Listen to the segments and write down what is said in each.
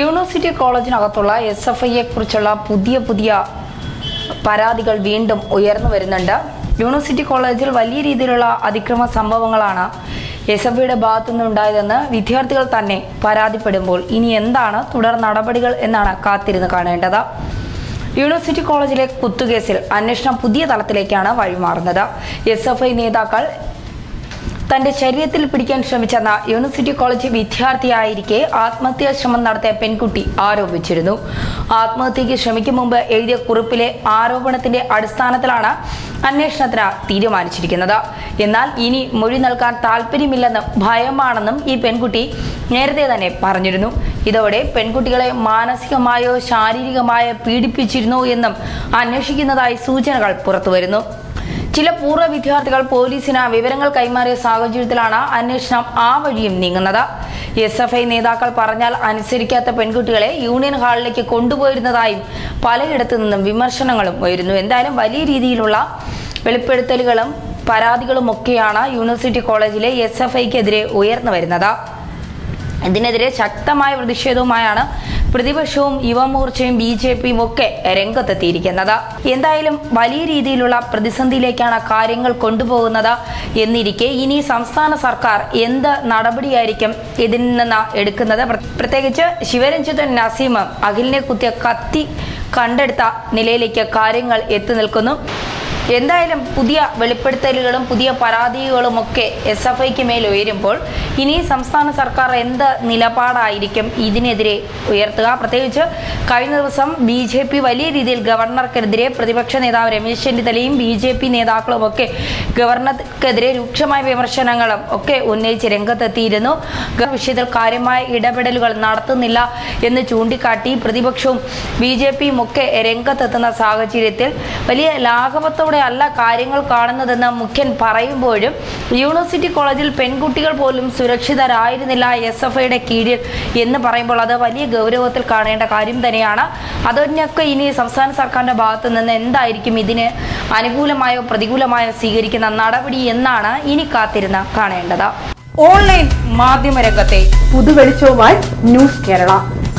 University കോളേജിനകത്തുള്ള S F ഐയെ കുറിച്ചുള്ള പുതിയ പുതിയ പരാതികൾ വീണ്ടും ഉയർന്നു വരുന്നുണ്ട്. യൂണിവേഴ്സിറ്റി കോളേജിൽ വലിയ രീതിയിലുള്ള അതിക്രമ സംഭവങ്ങളാണ് എസ് എഫ് ഐയുടെ ഭാഗത്തുനിന്ന് ഉണ്ടായതെന്ന് വിദ്യാർത്ഥികൾ തന്നെ പരാതിപ്പെടുമ്പോൾ ഇനി എന്താണ് തുടർ നടപടികൾ എന്നാണ് കാത്തിരുന്ന് കാണേണ്ടത്. യൂണിവേഴ്സിറ്റി കോളേജിലെ കുത്തുകേസിൽ അന്വേഷണം പുതിയ തലത്തിലേക്കാണ് വഴിമാറുന്നത്. എസ് എഫ് ഐ നേതാക്കൾ തന്റെ ശരീരത്തിൽ പിടിക്കാൻ ശ്രമിച്ചെന്ന യൂണിവേഴ്സിറ്റി കോളേജ് വിദ്യാർത്ഥിയായിരിക്കെ ആത്മഹത്യാ ശ്രമം നടത്തിയ പെൺകുട്ടി ആരോപിച്ചിരുന്നു. ആത്മഹത്യയ്ക്ക് ശ്രമിക്കും മുമ്പ് എഴുതിയ കുറിപ്പിലെ ആരോപണത്തിന്റെ അടിസ്ഥാനത്തിലാണ് അന്വേഷണത്തിന് തീരുമാനിച്ചിരിക്കുന്നത്. എന്നാൽ ഇനി മൊഴി നൽകാൻ താല്പര്യമില്ലെന്നും ഭയമാണെന്നും ഈ പെൺകുട്ടി നേരത്തെ തന്നെ പറഞ്ഞിരുന്നു. ഇതോടെ പെൺകുട്ടികളെ മാനസികമായോ ശാരീരികമായോ പീഡിപ്പിച്ചിരുന്നു എന്നും അന്വേഷിക്കുന്നതായി സൂചനകൾ പുറത്തുവരുന്നു. ചില പൂർവ വിദ്യാർത്ഥികൾ പോലീസിന് വിവരങ്ങൾ കൈമാറിയ സാഹചര്യത്തിലാണ് അന്വേഷണം ആ വഴിയും നീങ്ങുന്നത്. എസ് എഫ് ഐ നേതാക്കൾ പറഞ്ഞാൽ അനുസരിക്കാത്ത പെൺകുട്ടികളെ യൂണിയൻ ഹാളിലേക്ക് കൊണ്ടുപോയിരുന്നതായും പലയിടത്തു നിന്നും വിമർശനങ്ങളും ഉയരുന്നു. എന്തായാലും വലിയ രീതിയിലുള്ള വെളിപ്പെടുത്തലുകളും പരാതികളും ഒക്കെയാണ് യൂണിവേഴ്സിറ്റി കോളേജിലെ എസ് എഫ് ഐക്കെതിരെ ഉയർന്നു വരുന്നത്. ഇതിനെതിരെ ശക്തമായ പ്രതിഷേധവുമായാണ് പ്രതിപക്ഷവും യുവമോർച്ചയും ബി ജെ പിയും ഒക്കെ രംഗത്തെത്തിയിരിക്കുന്നത്. എന്തായാലും വലിയ രീതിയിലുള്ള പ്രതിസന്ധിയിലേക്കാണ് കാര്യങ്ങൾ കൊണ്ടുപോകുന്നത് എന്നിരിക്കെ ഇനി സംസ്ഥാന സർക്കാർ എന്ത് നടപടിയായിരിക്കും ഇതിൽ നിന്ന് എടുക്കുന്നത്? പ്ര- പ്രത്യേകിച്ച് ശിവരഞ്ജിതൻ നസീമും അഖിലിനെ കുത്തിയ കത്തി കണ്ടെടുത്ത നിലയിലേക്ക് കാര്യങ്ങൾ എത്തി നിൽക്കുന്നു. എന്തായാലും പുതിയ വെളിപ്പെടുത്തലുകളും പുതിയ പരാതികളും ഒക്കെ എസ് എഫ് ഐക്ക് മേൽ ഉയരുമ്പോൾ ഇനി സംസ്ഥാന സർക്കാർ എന്ത് നിലപാടായിരിക്കും ഇതിനെതിരെ ഉയർത്തുക? പ്രത്യേകിച്ച് കഴിഞ്ഞ ദിവസം ബി ജെ പി വലിയ രീതിയിൽ ഗവർണർക്കെതിരെ പ്രതിപക്ഷ നേതാവ് രമേശ് ചെന്നിത്തലയും ബി ജെ പി നേതാക്കളും ഒക്കെ ഗവർണർക്കെതിരെ രൂക്ഷമായ വിമർശനങ്ങളും ഒക്കെ ഉന്നയിച്ച് രംഗത്തെത്തിയിരുന്നു. വിഷയത്തിൽ കാര്യമായ ഇടപെടലുകൾ നടത്തുന്നില്ല എന്ന് ചൂണ്ടിക്കാട്ടി പ്രതിപക്ഷവും ബി ജെ പിയും ഒക്കെ രംഗത്തെത്തുന്ന സാഹചര്യത്തിൽ വലിയ ലാഘവത്തോടെ അല്ല കാര്യങ്ങൾ കാണുന്നതെന്ന് മുഖ്യൻ പറയുമ്പോഴും യൂണിവേഴ്സിറ്റി കോളേജിൽ പെൺകുട്ടികൾ പോലും സുരക്ഷിതരായിരുന്നില്ല എസ് എഫ് ഐയുടെ കീഴിൽ എന്ന് പറയുമ്പോൾ അത് വലിയ ഗൗരവത്തിൽ കാണേണ്ട കാര്യം തന്നെയാണ്. അതിനൊക്കെ ഇനി സംസ്ഥാന സർക്കാരിന്റെ ഭാഗത്തു നിന്ന് എന്തായിരിക്കും ഇതിന് അനുകൂലമായോ പ്രതികൂലമായോ സ്വീകരിക്കുന്ന നടപടി എന്നാണ് ഇനി കാത്തിരുന്ന കാണേണ്ടത്. ഓൺലൈൻ മാധ്യമരംഗത്തെ പുതുവെളിച്ചവുമായി ന്യൂസ് കേരള.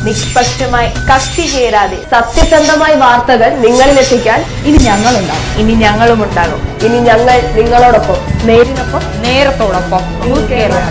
നിഷ്പക്ഷമായി കക്ഷി ചേരാതെ സത്യസന്ധമായ വാർത്തകൾ നിങ്ങളിലെത്തിക്കാൻ ഇനി ഞങ്ങളുണ്ടാകും ഇനി ഞങ്ങളും ഉണ്ടാകും ഇനി ഞങ്ങൾ നിങ്ങളോടൊപ്പം നേരിനൊപ്പം നേരത്തോടൊപ്പം ന്യൂസ് കേരള